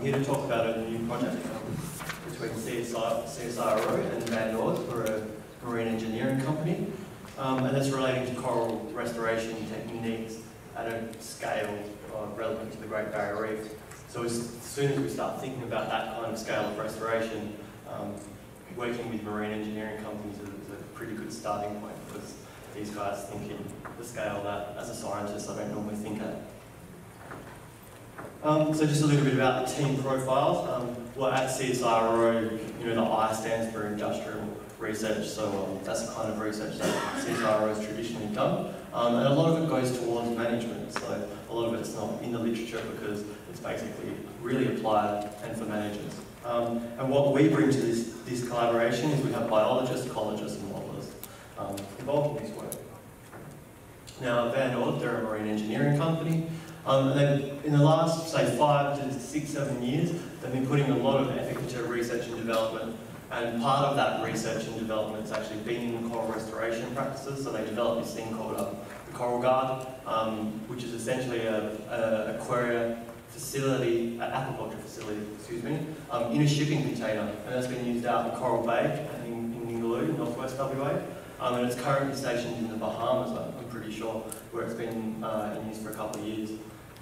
I'm here to talk about a new project between CSI, CSIRO and Van Oord for a marine engineering company. Um, and that's relating to coral restoration techniques at a scale uh, relevant to the Great Barrier Reef. So as soon as we start thinking about that kind of scale of restoration, um, working with marine engineering companies is a pretty good starting point because these guys think in the scale that, as a scientist, I don't normally think at. Um, so just a little bit about the team profiles. Um, well, at CSIRO, you know, the I stands for industrial research, so um, that's the kind of research that CSIRO has traditionally done. Um, and a lot of it goes towards management, so a lot of it's not in the literature because it's basically really applied and for managers. Um, and what we bring to this, this collaboration is we have biologists, ecologists and modelers um, involved in this work. Now, Van Oord, they're a marine engineering company. Um, and in the last, say, five to six, seven years, they've been putting a lot of effort into research and development. And part of that research and development has actually been in coral restoration practices. So they developed this thing called um, the Coral Guard, um, which is essentially a, a aquaria facility, an aquaculture facility, excuse me, um, in a shipping container. And that's been used out in Coral Bay in, in Ningaloo, northwest WA. Um, and it's currently stationed in the Bahamas, I'm pretty sure, where it's been uh, in use for a couple of years.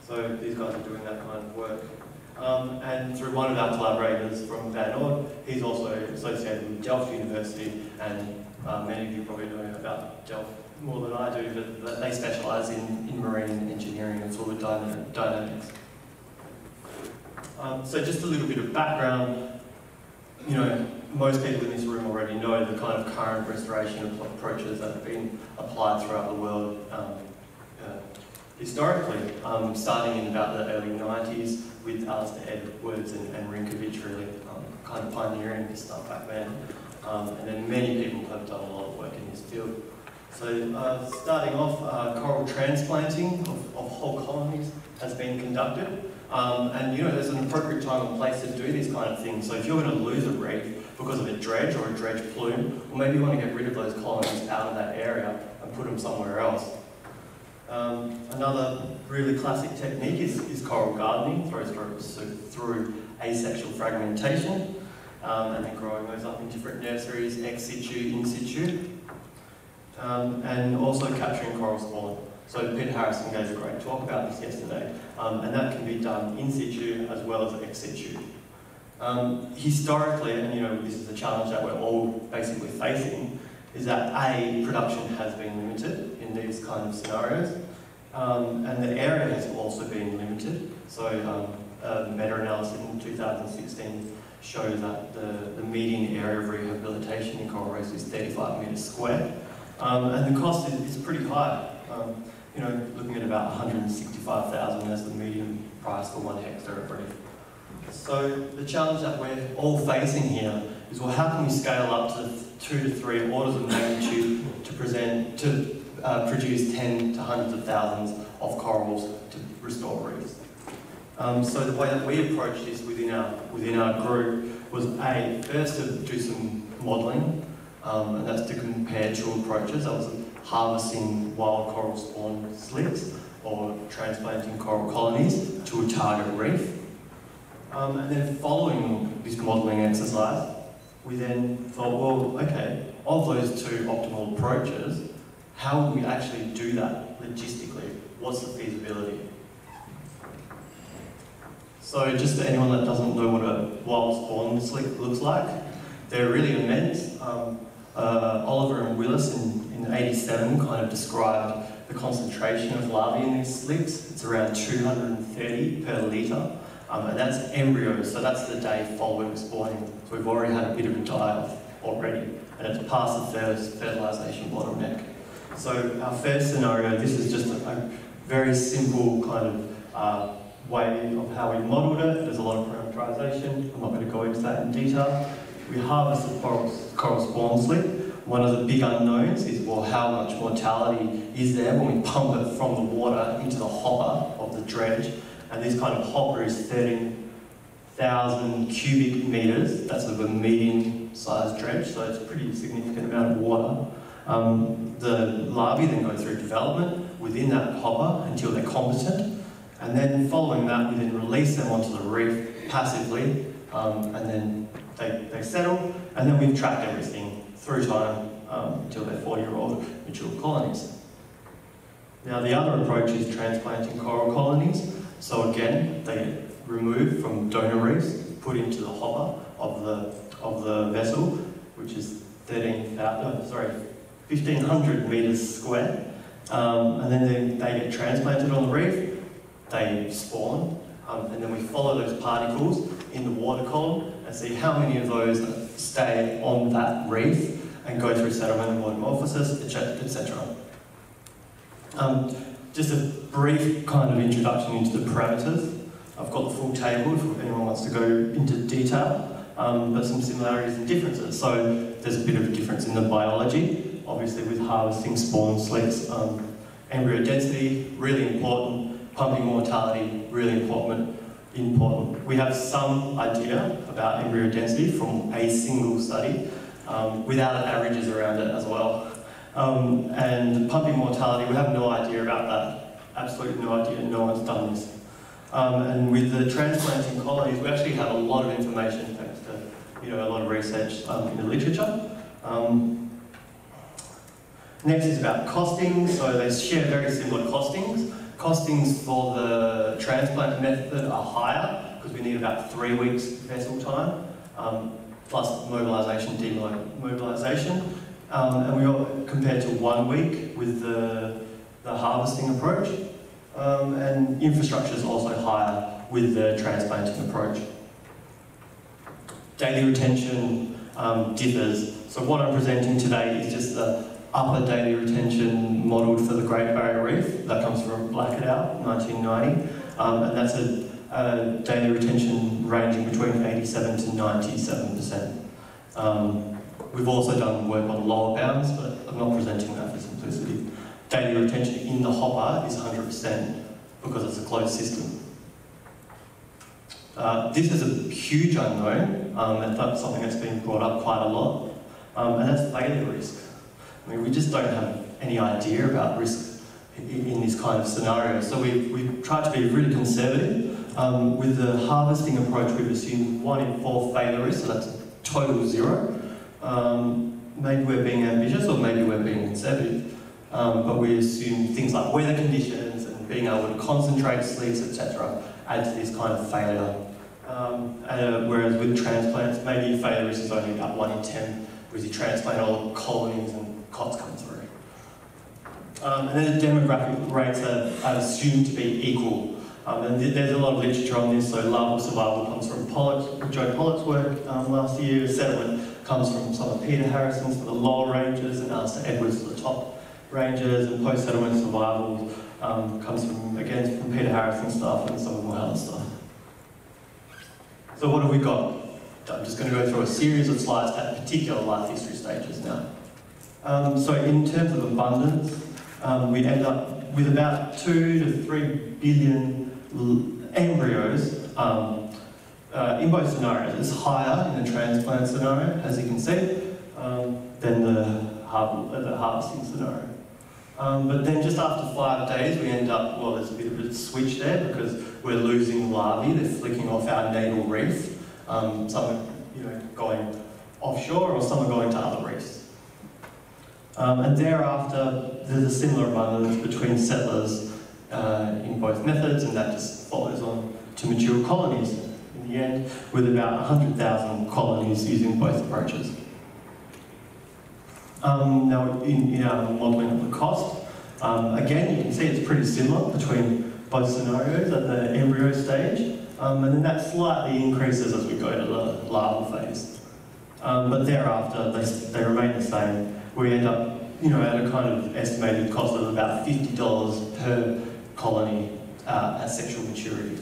So these guys are doing that kind of work. Um, and through one of our collaborators from Van Oord, he's also associated with Delft University, and uh, many of you probably know about Delft more than I do, but they specialise in, in marine engineering and fluid dynamics. Um, so just a little bit of background, you know, most people in this room already know the kind of current restoration approaches that have been applied throughout the world um, historically, um, starting in about the early 90s with Alistair Edwards and, and Rinkevich really um, kind of pioneering this stuff back then. Um, and then many people have done a lot of work in this field. So uh, starting off, uh, coral transplanting of, of whole colonies has been conducted. Um, and you know, there's an appropriate time and place to do these kind of things. So if you're going to lose a reef because of a dredge or a dredge plume, or maybe you want to get rid of those colonies out of that area and put them somewhere else. Um, another really classic technique is, is coral gardening, through, through asexual fragmentation, um, and then growing those up in different nurseries, ex situ, in situ, um, and also capturing coral spawn. So Peter Harrison gave a great talk about this yesterday, um, and that can be done in situ as well as ex situ. Um, historically, and you know this is a challenge that we're all basically facing, is that A, production has been limited in these kind of scenarios, um, and the area has also been limited. So um, meta-analysis in 2016 showed that the, the median area of rehabilitation in coral reefs is 35 metres square, um, and the cost is, is pretty high. Um, you know, looking at about 165,000 as the median price for one hectare of reef. So the challenge that we're all facing here is, well, how can we scale up to two to three orders of magnitude to present to uh, produce 10 to hundreds of thousands of corals to restore reefs? Um, so the way that we approached this within our within our group was a first to do some modelling, um, and that's to compare two approaches. That was harvesting wild coral spawn slicks or transplanting coral colonies to a target reef. Um, and then following this modelling exercise, we then thought, well, okay, of those two optimal approaches, how would we actually do that logistically? What's the feasibility? So just for anyone that doesn't know what a wild spawn looks like, they're really immense. Um, uh, Oliver and Willis in, in 87 kind of described the concentration of larvae in these slicks. It's around 230 per litre. Um, and that's embryos, so that's the day following spawning. So we've already had a bit of a die-off already, and it's past the fertilisation bottleneck. So our first scenario, this is just a, a very simple kind of uh, way of how we modelled it. There's a lot of parameterisation. I'm not going to go into that in detail. We harvest the coral, coral spawn slick. One of the big unknowns is, well, how much mortality is there when we pump it from the water into the hopper of the dredge and this kind of hopper is 13,000 cubic metres. That's of a medium-sized dredge, so it's a pretty significant amount of water. Um, the larvae then go through development within that hopper until they're competent, And then following that, we then release them onto the reef passively, um, and then they, they settle, and then we've tracked everything through time um, until they're 40-year-old mature colonies. Now the other approach is transplanting coral colonies. So again, they remove from donor reefs, put into the hopper of the, of the vessel, which is 13,000, uh, sorry, 1,500 metres square. Um, and then they, they get transplanted on the reef, they spawn, um, and then we follow those particles in the water column and see how many of those stay on that reef and go through settlement and metamorphosis, etc. Um, just a brief kind of introduction into the parameters. I've got the full table if anyone wants to go into detail, um, but some similarities and differences. So there's a bit of a difference in the biology, obviously with harvesting spawn slicks. Um, embryo density, really important. Pumping mortality, really important. important. We have some idea about embryo density from a single study, um, without averages around it as well. Um, and pumping mortality, we have no idea about that. Absolutely no idea, no one's done this. Um, and with the transplanting colonies, we actually have a lot of information thanks to you know, a lot of research um, in the literature. Um, next is about costings. So they share very similar costings. Costings for the transplant method are higher because we need about three weeks vessel time, um, plus mobilisation, demobilisation. Um, and we all compared to one week with the, the harvesting approach. Um, and infrastructure is also higher with the transplanting approach. Daily retention um, differs. So what I'm presenting today is just the upper daily retention modelled for the Great Barrier Reef. That comes from Blackadder, 1990. Um, and that's a, a, daily retention ranging between 87 to 97%. Um, We've also done work on lower bounds, but I'm not presenting that for simplicity. Daily retention in the hopper is 100% because it's a closed system. Uh, this is a huge unknown, um, and that's something that's been brought up quite a lot, um, and that's failure risk. I mean, we just don't have any idea about risk in, this kind of scenario. So we've, we've tried to be really conservative. Um, with the harvesting approach, we've assumed one in four failure risk, so that's total zero. Um, maybe we're being ambitious or maybe we're being conservative, um, but we assume things like weather conditions and being able to concentrate slicks, etc., add to this kind of failure. Um, uh, whereas with transplants, maybe failure risk is only about 1 in 10, because you transplant all the colonies and cots come through. Um, and then the demographic rates are, are assumed to be equal um, and th there's a lot of literature on this, so larval survival comes from Pollock, Joe Pollock's work um, last year, settlement comes from some of Peter Harrison's for the lower ranges and Alistair Edwards for the top ranges, and post-settlement survival um, comes from, again, from Peter Harrison's stuff and some of my other stuff. So what have we got? I'm just going to go through a series of slides at particular life history stages now. Um, so in terms of abundance, um, we end up with about two to three billion embryos um, uh, in both scenarios. It's higher in the transplant scenario, as you can see, um, than the, har uh, the harvesting scenario. Um, but then just after five days, we end up, well, there's a bit of a switch there because we're losing larvae. They're flicking off our natal reef. Um, some are you know, going offshore or some are going to other reefs. Um, and thereafter, there's a similar abundance between settlers uh, in both methods, and that just follows on to mature colonies in the end, with about 100,000 colonies using both approaches. Um, now, in, in, our modelling of the cost, um, again, you can see it's pretty similar between both scenarios at the embryo stage, um, and then that slightly increases as we go to the larval phase. Um, but thereafter, they, they remain the same. We end up, you know, at a kind of estimated cost of about $50 per colony uh, at sexual maturity.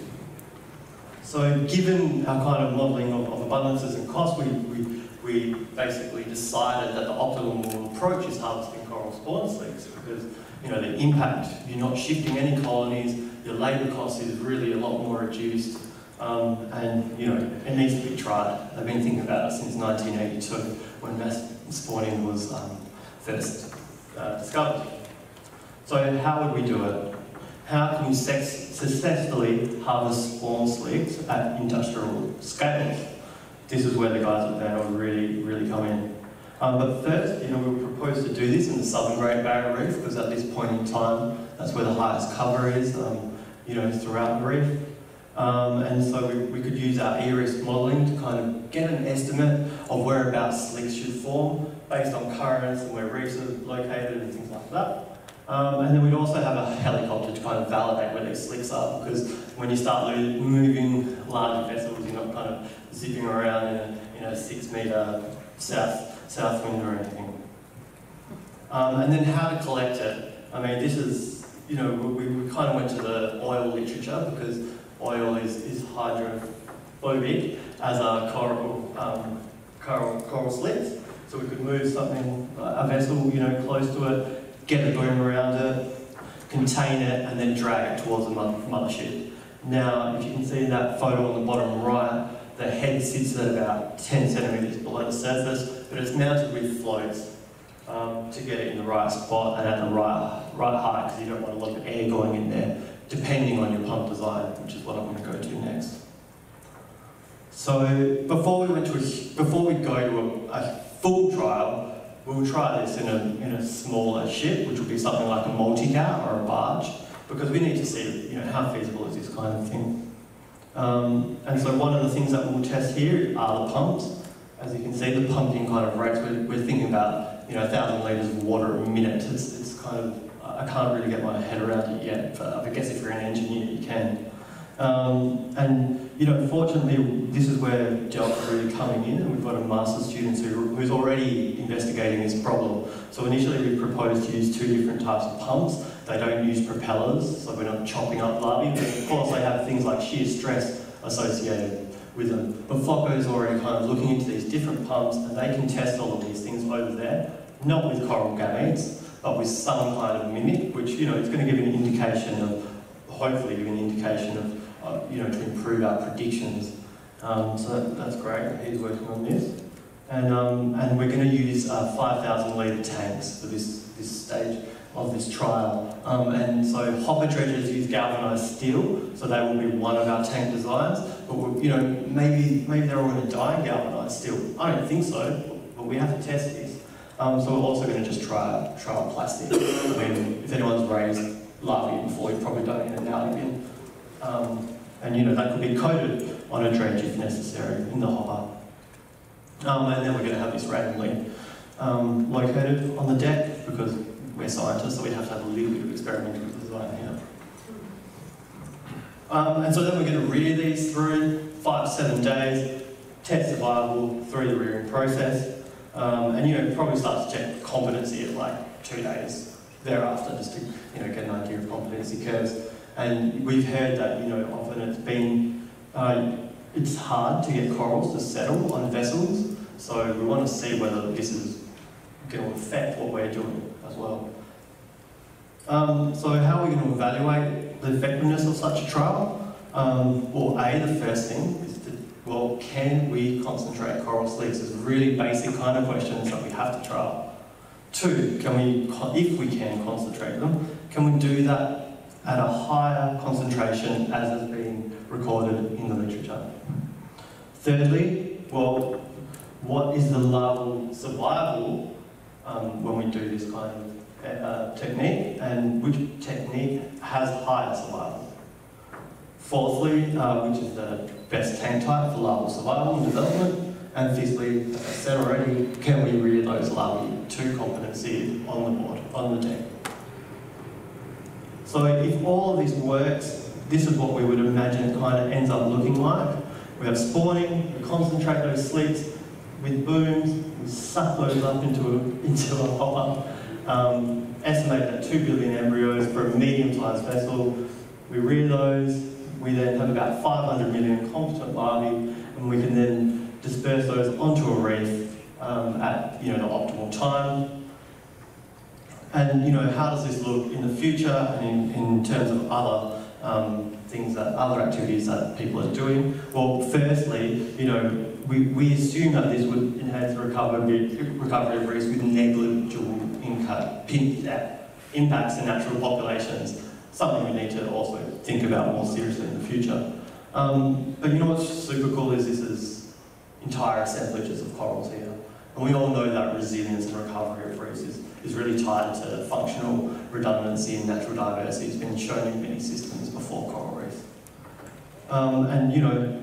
So given our kind of modelling of, of, abundances and costs, we, we, we basically decided that the optimal approach is harvesting coral spawn slicks because you know the impact, you're not shifting any colonies, your labour cost is really a lot more reduced, um, and you know it needs to be tried. I've been thinking about it since 1982 when mass spawning was um, first uh, discovered. So how would we do it? how can you successfully harvest spawn slicks at industrial scales? This is where the guys at Van Oord really, really come in. Um, but first, you know, we propose to do this in the southern Great Barrier Reef because at this point in time, that's where the highest cover is, um, you know, throughout the reef. Um, and so we, we, could use our eReefs modelling to kind of get an estimate of whereabouts slicks should form based on currents and where reefs are located and things like that. Um, and then we'd also have a helicopter to kind of validate where these slicks are because when you start moving larger vessels, you're not kind of zipping around in a, in a six metre south, south wind or anything. Um, and then how to collect it. I mean, this is, you know, we, we kind of went to the oil literature because oil is, is hydrophobic as a coral, um, coral, coral slicks. So we could move something, a vessel, you know, close to it, get the boom around it, contain it, and then drag it towards the mothership. Now, if you can see in that photo on the bottom right, the head sits at about 10 centimetres below the surface, but it's mounted with floats um, to get it in the right spot and at the right, right height, because you don't want a lot of air going in there, depending on your pump design, which is what I'm going to go to next. So before we went to a, before we go to a, a full trial, We'll try this in a, in a smaller ship, which will be something like a multi-cat or a barge, because we need to see you know, how feasible is this kind of thing. Um, and so one of the things that we'll test here are the pumps. As you can see, the pumping kind of rates, we're, we're thinking about you know, 1,000 litres of water a minute. It's, it's kind of, I can't really get my head around it yet, but I guess if you're an engineer, you can. Um, and you know, fortunately, this is where are really coming in, and we've got a master's student who, who's already investigating this problem. So initially, we proposed to use two different types of pumps. They don't use propellers, so we're not chopping up larvae. But of course, they have things like shear stress associated with them. But FOCO is already kind of looking into these different pumps, and they can test all of these things over there, not with coral gametes, but with some kind of mimic, which you know is going to give an indication of, hopefully, give an indication of uh, you know, to improve our predictions. Um, so that, that's great. He's working on this. And, um, and we're going to use uh, 5,000 litre tanks for this, this stage of this trial. Um, and so hopper dredgers use galvanised steel, so they will be one of our tank designs. But you know, maybe maybe they're all going to die in galvanised steel. I don't think so, but we have to test this. Um, so we're also going to just try trial plastic. If anyone's raised larvae before, you've probably done it in an Nally bin. Um, and you know, that could be coated on a dredge if necessary in the hopper. Um, and then we're going to have this randomly um, located on the deck because we're scientists, so we have to have a little bit of experimental design here. Um, and so then we're going to rear these through five to seven days, test the survival through the rearing process, um, and you know probably start to check competency at like two days thereafter, just to you know get an idea of competency curves. And we've heard that, you know, often it's been, uh, it's hard to get corals to settle on vessels. So we want to see whether this is going to affect what we're doing as well. Um, so how are we going to evaluate the effectiveness of such a trial? Um, well, A, the first thing is to, well, can we concentrate coral slicks? It's really basic kind of questions that we have to trial. Two, can we, if we can concentrate them, can we do that at a higher concentration as has been recorded in the literature. Thirdly, well, what is the larval survival um, when we do this kind of uh, technique and which technique has higher survival? Fourthly, uh, which is the best tank type for larval survival and development? And fifthly, as I said already, can we rear those larvae to competency on the board, on the deck? So if all of this works, this is what we would imagine it kind of ends up looking like. We have spawning, we concentrate those slicks with booms, we suck those up into a, into a hopper, um, estimate that 2 billion embryos for a medium-sized vessel, we rear those, we then have about 500 million competent larvae, and we can then disperse those onto a reef um, at you know, the optimal time, and you know, how does this look in the future and in, in terms of other um, things that other activities that people are doing? Well, firstly, you know, we, we assume that this would enhance the recovery, recovery of reefs with negligible impact, impacts in natural populations. Something we need to also think about more seriously in the future. Um, but you know what's super cool is this is entire assemblages of corals here. And we all know that resilience and recovery of reefs is, is really tied to functional redundancy and natural diversity. It's been shown in many systems before coral reefs. Um, and you know,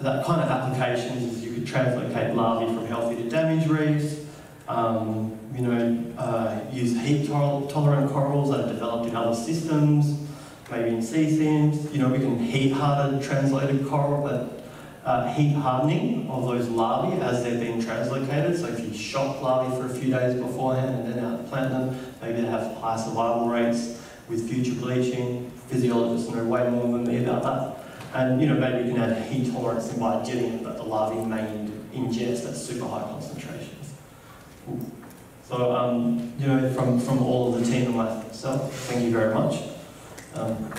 that kind of applications is you could translocate larvae from healthy to damaged reefs, um, you know, uh, use heat tolerant corals that are developed in other systems, maybe in SeaSim. You know, we can heat harden translated coral, but uh, heat hardening of those larvae as they're being translocated. So if you shock larvae for a few days beforehand and then outplant them, maybe they have high survival rates with future bleaching. Physiologists know way more than me about that. And you know, maybe we can add heat tolerance by Biogeneum but the larvae may ingest at super high concentrations. So, um, you know, from, from all of the team and myself, thank you very much. Um,